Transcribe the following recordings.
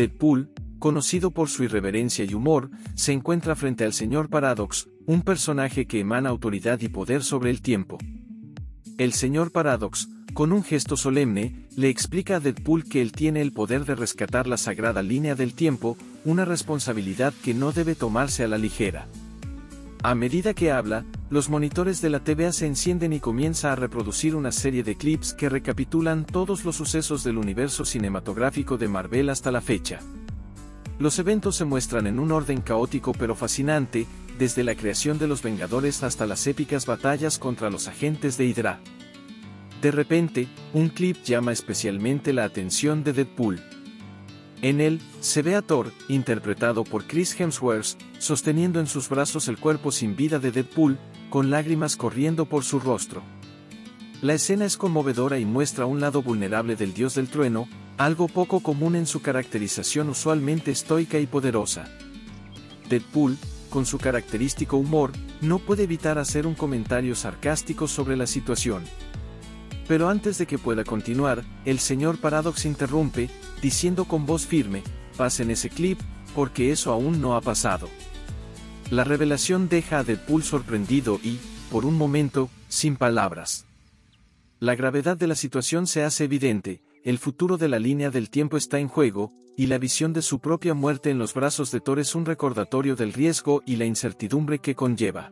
Deadpool, conocido por su irreverencia y humor, se encuentra frente al señor Paradox, un personaje que emana autoridad y poder sobre el tiempo. El señor Paradox, con un gesto solemne, le explica a Deadpool que él tiene el poder de rescatar la sagrada línea del tiempo, una responsabilidad que no debe tomarse a la ligera. A medida que habla, los monitores de la TVA se encienden y comienza a reproducir una serie de clips que recapitulan todos los sucesos del universo cinematográfico de Marvel hasta la fecha. Los eventos se muestran en un orden caótico pero fascinante, desde la creación de los Vengadores hasta las épicas batallas contra los agentes de Hydra. De repente, un clip llama especialmente la atención de Deadpool. En él, se ve a Thor, interpretado por Chris Hemsworth, sosteniendo en sus brazos el cuerpo sin vida de Deadpool, con lágrimas corriendo por su rostro. La escena es conmovedora y muestra un lado vulnerable del dios del trueno, algo poco común en su caracterización usualmente estoica y poderosa. Deadpool, con su característico humor, no puede evitar hacer un comentario sarcástico sobre la situación. Pero antes de que pueda continuar, el señor Paradox interrumpe, diciendo con voz firme, pasen ese clip, porque eso aún no ha pasado. La revelación deja a Deadpool sorprendido y, por un momento, sin palabras. La gravedad de la situación se hace evidente, el futuro de la línea del tiempo está en juego, y la visión de su propia muerte en los brazos de Thor es un recordatorio del riesgo y la incertidumbre que conlleva.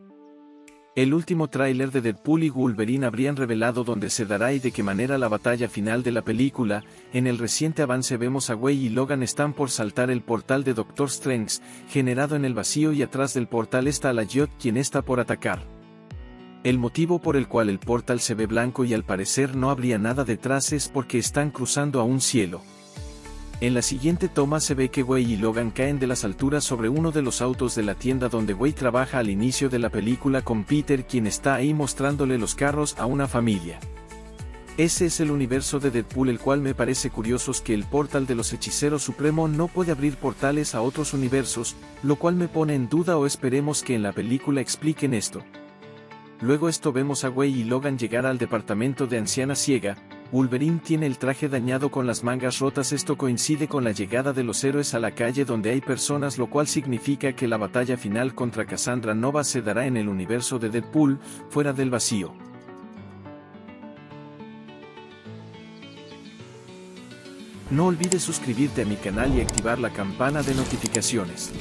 El último tráiler de Deadpool y Wolverine habrían revelado dónde se dará y de qué manera la batalla final de la película, en el reciente avance vemos a Way y Logan están por saltar el portal de Doctor Strange, generado en el vacío y atrás del portal está la Jot quien está por atacar. El motivo por el cual el portal se ve blanco y al parecer no habría nada detrás es porque están cruzando a un cielo. En la siguiente toma se ve que Wei y Logan caen de las alturas sobre uno de los autos de la tienda donde Wei trabaja al inicio de la película con Peter quien está ahí mostrándole los carros a una familia. Ese es el universo de Deadpool el cual me parece curioso que el portal de los hechiceros supremo no puede abrir portales a otros universos, lo cual me pone en duda o esperemos que en la película expliquen esto. Luego esto vemos a Wei y Logan llegar al departamento de anciana ciega, Wolverine tiene el traje dañado con las mangas rotas esto coincide con la llegada de los héroes a la calle donde hay personas lo cual significa que la batalla final contra Cassandra Nova se dará en el universo de Deadpool, fuera del vacío. No olvides suscribirte a mi canal y activar la campana de notificaciones.